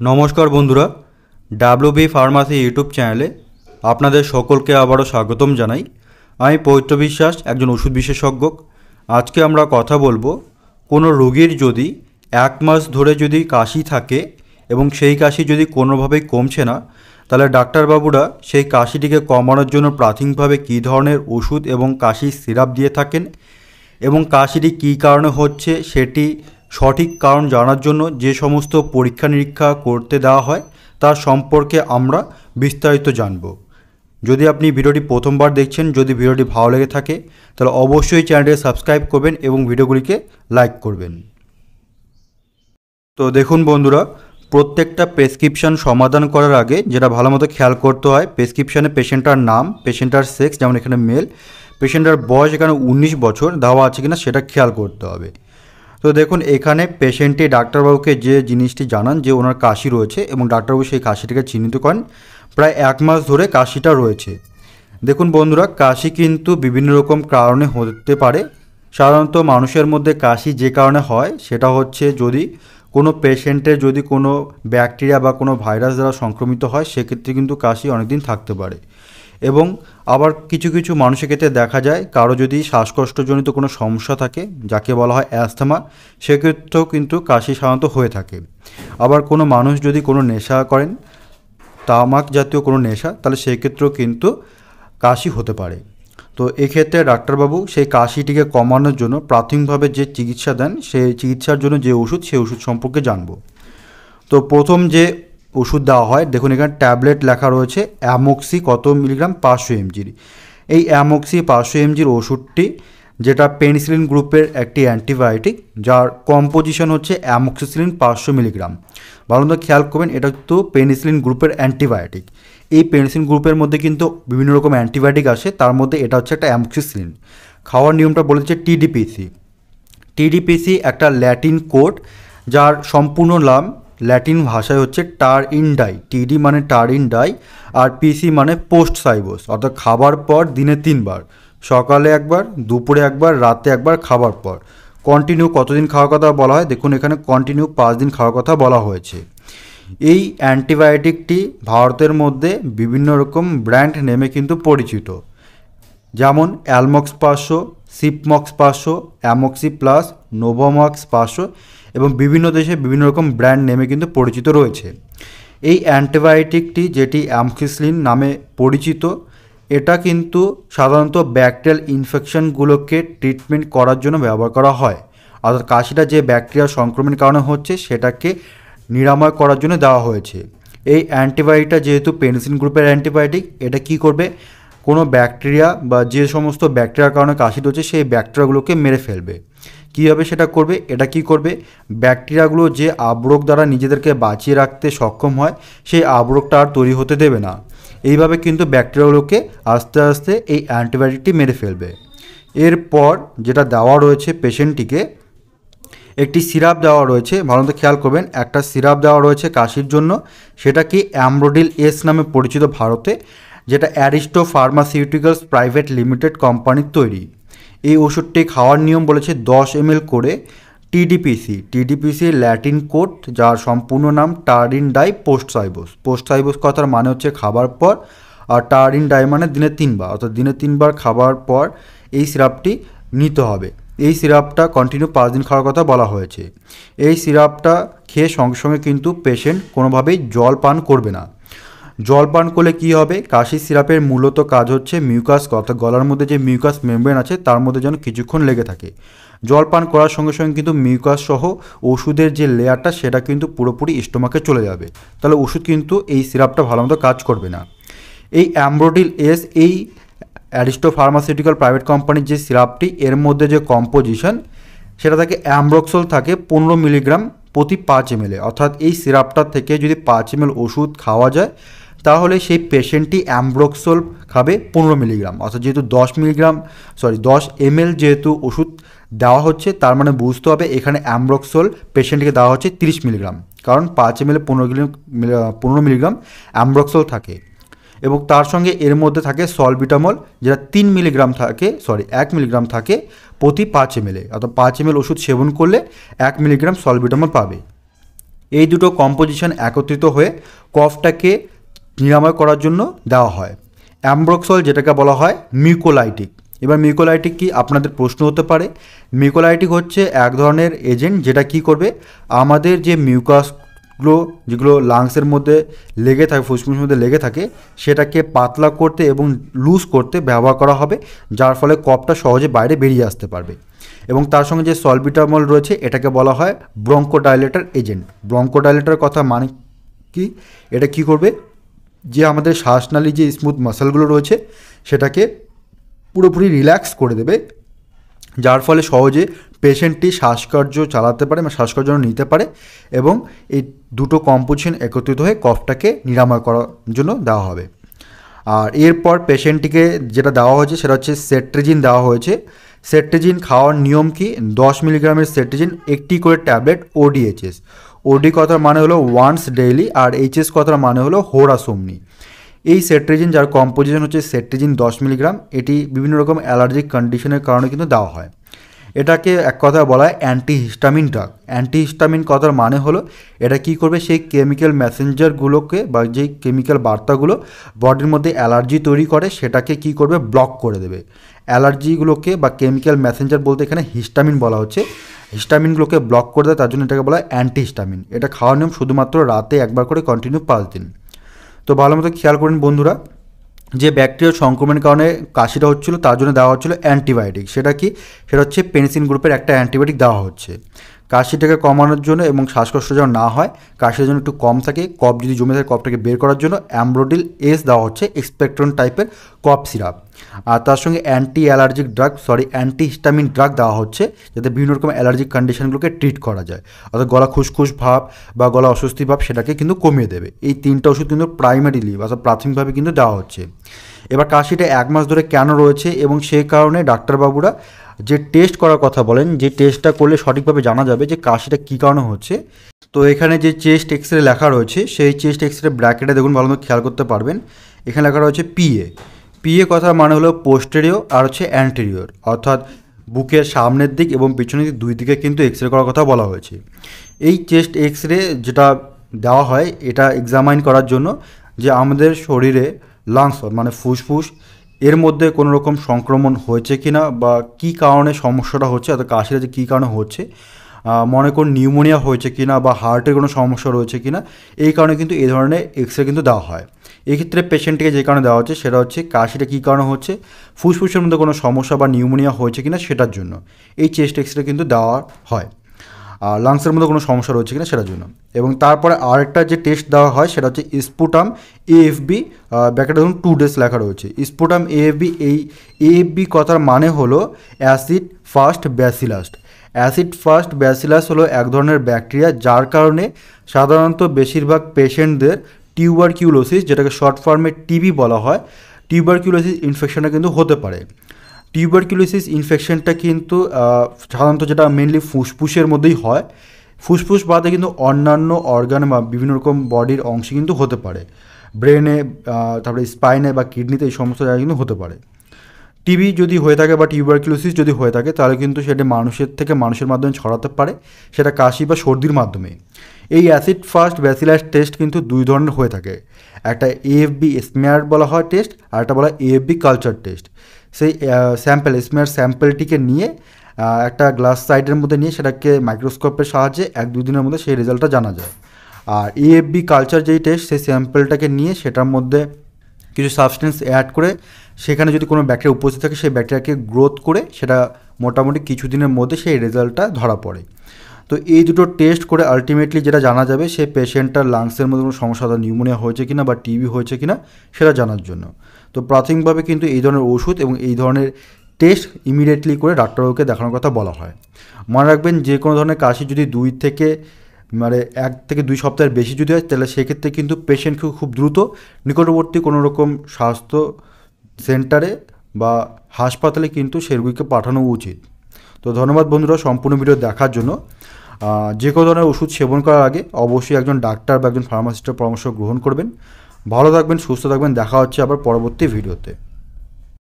নমস্কার বন্ধুরা WB pharmacy YouTube চ্যানেলে আপনাদের সকলকে আবারও স্বাগতম জানাই। আমি পবিত্র বিশ্বাস, একজন ওষুধ বিশেষজ্ঞ। আজকে আমরা কথা বলব, কোনো রোগীর যদি এক মাস ধরে যদি কাশি থাকে এবং সেই কাশি যদি কোনোভাবেই কমছে না, তাহলে ডাক্তারবাবুরা সেই কাশিটিকে কমানোর জন্য প্রাথমিকভাবে কী ধরনের ওষুধ এবং কাশির সিরাপ দিয়ে থাকেন এবং কাশিটি কী কারণে হচ্ছে সেটি সঠিক কারণ জানার জন্য যে সমস্ত পরীক্ষা নিরীক্ষা করতে দেওয়া হয়, তার সম্পর্কে আমরা বিস্তারিত জানব। যদি আপনি ভিডিওটি প্রথমবার দেখছেন, যদি ভিডিওটি ভালো লেগে থাকে, তাহলে অবশ্যই চ্যানেলটিকে সাবস্ক্রাইব করবেন এবং ভিডিওগুলিকে লাইক করবেন। তো দেখুন বন্ধুরা, প্রত্যেকটা প্রেসক্রিপশান সমাধান করার আগে যেটা ভালো মতো খেয়াল করতে হয়, প্রেসক্রিপশানে পেশেন্টার নাম পেশেন্টার সেক্স, যেমন এখানে মেল পেশেন্টার বয়স এখানে উনিশ বছর দেওয়া আছে কিনা সেটা খেয়াল করতে হবে। তো দেখুন, এখানে পেশেন্টটি ডাক্তারবাবুকে যে জিনিসটি জানান, যে ওনার কাশি রয়েছে এবং ডাক্তারবাবু সেই কাশিটিকে চিহ্নিত করেন, প্রায় এক মাস ধরে কাশিটা রয়েছে। দেখুন বন্ধুরা, কাশি কিন্তু বিভিন্ন রকম কারণে হতে পারে। সাধারণত মানুষের মধ্যে কাশি যে কারণে হয়, সেটা হচ্ছে যদি কোনো পেশেন্টের যদি কোনো ব্যাকটেরিয়া বা কোনো ভাইরাস দ্বারা সংক্রমিত হয়, সেক্ষেত্রে কিন্তু কাশি অনেকদিন থাকতে পারে। এবং আবার কিছু কিছু মানুষের ক্ষেত্রে দেখা যায় কারও যদি শ্বাসকষ্টজনিত কোনো সমস্যা থাকে, যাকে বলা হয় অ্যাস্থমা, সেক্ষেত্রেও কিন্তু কাশি সাধারণত হয়ে থাকে। আবার কোনো মানুষ যদি কোনো নেশা করেন, তামাক জাতীয় কোনো নেশা, তাহলে সেক্ষেত্রেও কিন্তু কাশি হতে পারে। তো এক্ষেত্রে ডাক্তারবাবু সেই কাশিটিকে কমানোর জন্য প্রাথমিকভাবে যে চিকিৎসা দেন, সেই চিকিৎসার জন্য যে ওষুধ, সেই ওষুধ সম্পর্কে জানব। তো প্রথম যে ওষুধ দেওয়া হয়। দেখুন, এখানে ট্যাবলেট লেখা রয়েছে, অ্যামোক্সি কত মিলিগ্রাম? পাঁচশো এমজির এই অ্যামোক্সি পাঁচশো এমজির ওষুধটি, যেটা পেনিসিলিন গ্রুপের একটি অ্যান্টিবায়োটিক, যার কম্পোজিশন হচ্ছে অ্যামোক্সিসিলিন পাঁচশো মিলিগ্রাম। মতো খেয়াল করবেন, এটা তো পেনিসিলিন গ্রুপের অ্যান্টিবায়োটিক। এই পেনিসিলিন গ্রুপের মধ্যে কিন্তু বিভিন্ন রকম অ্যান্টিবায়োটিক আসে, তার মধ্যে এটা হচ্ছে একটা অ্যামোক্সিসিলিন। খাওয়ার নিয়মটা বলেছে টিডিপিসি। টিডিপিসি একটা ল্যাটিন কোড, যার সম্পূর্ণ নাম ল্যাটিন ভাষায় হচ্ছে টার ইন ডাই, টিডি মানে টার ইন ডাই, আর পিসি মানে পোস্ট সাইবোস, অর্থাৎ খাবার পর দিনে তিনবার, সকালে একবার, দুপুরে একবার, রাতে একবার, খাবার পর। কন্টিনিউ কতদিন খাওয়ার কথা বলা হয়? দেখুন, এখানে কন্টিনিউ পাঁচ দিন খাওয়ার কথা বলা হয়েছে। এই অ্যান্টিবায়োটিকটি ভারতের মধ্যে বিভিন্ন রকম ব্র্যান্ড নেমে কিন্তু পরিচিত। যেমন অ্যালমক্স পাঁচশো, সিপমক্স পাঁচশো, অ্যামক্সি প্লাস, নোভোমক্স পাঁচশো এবং বিভিন্ন দেশে বিভিন্ন রকম ব্র্যান্ড নেমে কিন্তু পরিচিত রয়েছে। এই অ্যান্টিবায়োটিকটি যেটি অ্যামক্সিসলিন নামে পরিচিত, এটা কিন্তু সাধারণত ব্যাকটেরিয়াল ইনফেকশনগুলোকে ট্রিটমেন্ট করার জন্য ব্যবহার করা হয়। অর্থাৎ কাশিটা যে ব্যাকটেরিয়া সংক্রমণের কারণে হচ্ছে, সেটাকে নিরাময় করার জন্য দেওয়া হয়েছে। এই অ্যান্টিবায়োটিকটা যেহেতু পেনিসিন গ্রুপের অ্যান্টিবায়োটিক, এটা কি করবে? কোনো ব্যাকটেরিয়া বা যে সমস্ত ব্যাকটেরিয়ার কারণে কাশি হচ্ছে, সেই ব্যাকটেরিয়াগুলোকে মেরে ফেলবে। কীভাবে সেটা করবে, এটা কি করবে, ব্যাকটেরিয়াগুলো যে আবরক দ্বারা নিজেদেরকে বাঁচিয়ে রাখতে সক্ষম হয়, সেই আবরকটা আর তৈরি হতে দেবে না। এইভাবে কিন্তু ব্যাকটেরিয়াগুলোকে আস্তে আস্তে এই অ্যান্টিবায়োটিকটি মেরে ফেলবে। এরপর যেটা দেওয়া রয়েছে পেশেন্টটিকে, একটি সিরাপ দেওয়া রয়েছে, ভালো মতো খেয়াল করবেন, একটা সিরাপ দেওয়া রয়েছে কাশির জন্য, সেটা কি অ্যামরোডিল এস নামে পরিচিত ভারতে, যেটা অ্যারিস্টো ফার্মাসিউটিক্যালস প্রাইভেট লিমিটেড কোম্পানির তৈরি। এই ওষুধটি খাওয়ার নিয়ম বলেছে দশ এম করে টিডিপিসি। টিডিপিসি ল্যাটিন কোড যার সম্পূর্ণ নাম টারিন ডাই পোস্ট সাইবোস পোস্ট সাইবোস কথার মানে হচ্ছে খাবার পর, আর টারিন ডাই মানে দিনে তিনবার, অর্থাৎ দিনে তিনবার খাবার পর এই সিরাপটি নিতে হবে। এই সিরাপটা কন্টিনিউ পাঁচ দিন খাওয়ার কথা বলা হয়েছে। এই সিরাপটা খেয়ে সঙ্গে সঙ্গে কিন্তু পেশেন্ট কোনোভাবেই জল পান করবে না। জল পান করলে কী হবে? কাশি সিরাপের মূলত কাজ হচ্ছে মিউকাস অর্থাৎ গলার মধ্যে যে মিউকাস মেমব্রেন আছে, তার মধ্যে যেন কিছুক্ষণ লেগে থাকে। জল পান করার সঙ্গে সঙ্গে কিন্তু মিউকাস সহ ওষুধের যে লেয়ারটা, সেটা কিন্তু পুরোপুরি স্টোমাকে চলে যাবে। তাহলে ওষুধ কিন্তু এই সিরাপটা ভালো মতো কাজ করবে না। এই অ্যাম্ব্রোডিল এস এই অ্যারিস্টো ফার্মাসিউটিক্যাল প্রাইভেট কোম্পানির যে সিরাপটি, এর মধ্যে যে কম্পোজিশন সেটা থাকে অ্যামব্রক্সল থাকে পনেরো মিলিগ্রাম প্রতি পাঁচ এমএলে অর্থাৎ এই সিরাপটার থেকে যদি পাঁচ এমএল ওষুধ খাওয়া যায় তাহলে সেই পেশেন্টটি অ্যামব্রক্সল খাবে পনেরো মিলিগ্রাম। অর্থাৎ যেহেতু দশ মিলিগ্রাম সরি দশ এমএল যেহেতু ওষুধ দেওয়া হচ্ছে, তার মানে বুঝতে হবে এখানে অ্যামব্রক্সল পেশেন্টকে দেওয়া হচ্ছে তিরিশ মিলিগ্রাম। কারণ পাঁচ এমএল পনেরো পনেরো মিলিগ্রাম অ্যামব্রক্সল থাকে। এবং তার সঙ্গে এর মধ্যে থাকে সলবিটামল, যেটা তিন মিলিগ্রাম থাকে সরি এক মিলিগ্রাম থাকে প্রতি পাঁচ এমএলে অর্থাৎ পাঁচ এমএল ওষুধ সেবন করলে এক মিলিগ্রাম সলবিটামল পাবে। এই দুটো কম্পোজিশন একত্রিত হয়ে কফটাকে নিরাময় করার জন্য দেওয়া হয়। অ্যাম্ব্রক্সল যেটাকে বলা হয় মিউকোলাইটিক। এবার মিউকোলাইটিক কি আপনাদের প্রশ্ন হতে পারে। মিউকোলাইটিক হচ্ছে এক ধরনের এজেন্ট যেটা কি করবে, আমাদের যে মিউকাসগুলো যেগুলো লাংসের মধ্যে লেগে থাকে, ফুসফুসের মধ্যে লেগে থাকে, সেটাকে পাতলা করতে এবং লুজ করতে ব্যবহার করা হবে, যার ফলে কপটা সহজে বাইরে বেরিয়ে আসতে পারবে। এবং তার সঙ্গে যে সলবিটামল রয়েছে, এটাকে বলা হয় ব্রঙ্কোডাইলেটার এজেন্ট। ব্রঙ্কোডাইলেটার কথা মানে কি? এটা কি করবে? যে আমাদের শ্বাসনালী যে স্মুথ মাসেলগুলো রয়েছে, সেটাকে পুরোপুরি রিল্যাক্স করে দেবে। যার ফলে সহজে পেশেন্টটি শ্বাসকার্য চালাতে পারে বা শ্বাসকার্য নিতে পারে এবং এই দুটো কম্পোজিশন একত্রিত হয়ে কফটাকে নিরাময় করার জন্য দেওয়া হবে। আর এরপর পেশেন্টটিকে যেটা দেওয়া হয়েছে, সেটা হচ্ছে সেট্রিজিন দেওয়া হয়েছে। সেট্রিজিন খাওয়ার নিয়ম কি? দশ মিলিগ্রামের সেট্রিজিন একটি করে ট্যাবলেট ওডিএইচএস ওডি কথার মানে হলো ওয়ান্স ডেইলি আর এইচএস কথার মানে হলো হোরাসোমনি। এই সেট্রিজিন যার কম্পোজিশন হচ্ছে সেট্রিজিন দশ মিলিগ্রাম, এটি বিভিন্ন রকম অ্যালার্জিক কন্ডিশনের কারণে কিন্তু দেওয়া হয়। এটাকে এক কথা বলা হয় অ্যান্টিহিস্টামিন ড্রাগ অ্যান্টিহিস্টামিন কথার মানে হলো এটা কি করবে? সেই কেমিক্যাল মেসেঞ্জারগুলোকে বা যেই কেমিক্যাল বার্তাগুলো বডির মধ্যে অ্যালার্জি তৈরি করে, সেটাকে কি করবে? ব্লক করে দেবে। অ্যালার্জিগুলোকে বা কেমিক্যাল মেসেঞ্জার বলতে এখানে হিস্টামিন বলা হচ্ছে। হিস্টামিনগুলোকে ব্লক করে দেয়, তার জন্য এটাকে বলা হয় অ্যান্টি হিস্টামিন এটা খাওয়ার নিয়ম শুধুমাত্র রাতে একবার করে কন্টিনিউ পাঁচ দিন তো ভালো মতো খেয়াল করুন বন্ধুরা, যে ব্যাকটেরিয়া সংক্রমণের কারণে কাশিটা হচ্ছিল, তার জন্য দেওয়া হচ্ছিল অ্যান্টিবায়োটিক। সেটা কি? সেটা হচ্ছে পেনিসিন গ্রুপের একটা অ্যান্টিবায়োটিক দেওয়া হচ্ছে। কাশিটাকে কমানোর জন্য এবং শ্বাসকষ্ট যেন না হয় কাশির জন্য একটু কম থাকে, কফ যদি জমে থাকে, কফটাকে বের করার জন্য অ্যাম্ব্রোডিল এস দেওয়া হচ্ছে এক্সপেক্ট্রন টাইপের কফ সিরাপ আর তার সঙ্গে anti allergic drug sorry anti histamine drug দেওয়া হচ্ছে, যাতে বিভিন্ন রকম অ্যালার্জিক কন্ডিশনগুলোকে ট্রিট করা যায়। অর্থাৎ গলা খুসখুস ভাব বা গলা অস্বস্তি ভাব সেটাকে কিন্তু কমিয়ে দেবে। এই তিনটা ওষুধ কিন্তু প্রাইমারিলি অর্থাৎ প্রাথমিকভাবে কিন্তু দেওয়া হচ্ছে। এবার কাশিটা এক মাস ধরে কেন রয়েছে এবং সেই কারণে ডাক্তারবাবুরা যে টেস্ট করার কথা বলেন, যে টেস্টটা করলে সঠিকভাবে জানা যাবে যে কাশিটা কী কারণে হচ্ছে। তো এখানে যে চেস্ট এক্স রে লেখা রয়েছে, সেই চেস্ট এক্স রে ব্র্যাকেটে দেখুন ভালো খেয়াল করতে পারবেন। এখানে লেখা রয়েছে পিএ পিএ কথা মানে হলো পোস্টেরিও আর হচ্ছে অ্যান্টেরিয়র অর্থাৎ বুকের সামনের দিক এবং পিছনের দিক দুই দিকে কিন্তু এক্স রে করার কথা বলা হয়েছে। এই চেস্ট এক্স রে যেটা দেওয়া হয়, এটা এক্সামাইন করার জন্য যে আমাদের শরীরে লাংস মানে ফুসফুস এর মধ্যে কোনো রকম সংক্রমণ হয়েছে কি না বা কী কারণে সমস্যাটা হচ্ছে, অর্থাৎ কাশিটা যে কী কারণে হচ্ছে মনে করুন নিউমোনিয়া হয়েছে কি না বা হার্টের কোনো সমস্যা রয়েছে কি না এই কারণে কিন্তু এই ধরনের এক্স রে কিন্তু দেওয়া হয়। এক্ষেত্রে পেশেন্টকে যে কারণে দেওয়া হচ্ছে সেটা হচ্ছে কাশিটা কী কারণে হচ্ছে, ফুসফুসের মধ্যে কোনো সমস্যা বা নিউমোনিয়া হয়েছে কি না সেটার জন্য। এই চেস্ট এক্স রে কিন্তু দেওয়া হয়। লাংসের মধ্যে কোনো সমস্যা রয়েছে কিনা সেটার জন্য। এবং তারপরে আরেকটা যে টেস্ট দেওয়া হয় সেটা হচ্ছে স্পুটাম এএফবি ব্যাকেটে ধরুন টু ডেস লেখা রয়েছে। স্পুটাম এএফবি এই এএফবি কথার মানে হলো acid fast bacillus acid fast bacillus হলো এক ধরনের ব্যাকটেরিয়া যার কারণে সাধারণত বেশিরভাগ পেশেন্টদের টিউবারকিউলোসিস যেটাকে শর্ট ফর্মে টিবি বলা হয় টিউবারকিউলোসিস ইনফেকশনটা কিন্তু হতে পারে। টিউবারকিউলোসিস ইনফেকশনটা কিন্তু সাধারণত যেটা মেনলি ফুসফুসের মধ্যেই হয়। ফুসফুস বাদে কিন্তু অন্যান্য অর্গান বা বিভিন্ন রকম বডির অংশে কিন্তু হতে পারে। ব্রেনে তারপরে স্পাইনে বা কিডনিতে এই সমস্ত জায়গায় কিন্তু হতে পারে। টিবি যদি হয়ে থাকে বা টিউবারকিউলোসিস যদি হয়ে থাকে, তাহলে কিন্তু সেটা মানুষের থেকে মানুষের মাধ্যমে ছড়াতে পারে। সেটা কাশি বা সর্দির মাধ্যমে। এই অ্যাসিড ফার্স্ট ব্যাসিলাস টেস্ট কিন্তু দুই ধরনের হয়ে থাকে। একটা এএফবি স্মেয়ার বলা হয় টেস্ট আর একটা বলা হয় এএফবি কালচার টেস্ট সেই স্যাম্পেল স্মেয়ার স্যাম্পেলটিকে নিয়ে একটা গ্লাস সাইডের মধ্যে নিয়ে সেটাকে মাইক্রোস্কোপের সাহায্যে এক দুদিনের মধ্যে সেই রেজাল্টটা জানা যায়। আর ইএফবি কালচার যেই টেস্ট সেই স্যাম্পেলটাকে নিয়ে সেটার মধ্যে কিছু সাবস্টেন্স অ্যাড করে, সেখানে যদি কোনো ব্যাকটেরিয়া উপস্থিত থাকে, সেই ব্যাকটেরিয়াকে গ্রোথ করে সেটা মোটামুটি কিছুদিনের মধ্যে সেই রেজাল্টটা ধরা পড়ে। তো এই দুটো টেস্ট করে আলটিমেটলি যেটা জানা যাবে সে পেশেন্টটার লাংসের মধ্যে কোনো সমস্যা নিউমোনিয়া হয়েছে কিনা বা টিবি হয়েছে কিনা, সেটা জানার জন্য। তো প্রাথমিকভাবে কিন্তু এই ধরনের ওষুধ এবং এই ধরনের টেস্ট ইমিডিয়েটলি করে ডাক্তারবাবুকে দেখানোর কথা বলা হয়। মনে রাখবেন যে কোনো ধরনের কাশি যদি দুই থেকে মানে এক থেকে দুই সপ্তাহের বেশি যদি হয়, তাহলে সেক্ষেত্রে কিন্তু পেশেন্টকে খুব দ্রুত নিকটবর্তী কোনো রকম স্বাস্থ্য সেন্টারে বা হাসপাতালে কিন্তু সে রোগীকে পাঠানো উচিত। তো ধন্যবাদ বন্ধুরা সম্পূর্ণ ভিডিও দেখার জন্য। যে কোনো ধরনের ওষুধ সেবন করার আগে অবশ্যই একজন ডাক্তার বা একজন ফার্মাসিস্টের পরামর্শ গ্রহণ করবেন। ভালো থাকবেন, সুস্থ থাকবেন, দেখা হচ্ছে আবার পরবর্তী ভিডিওতে।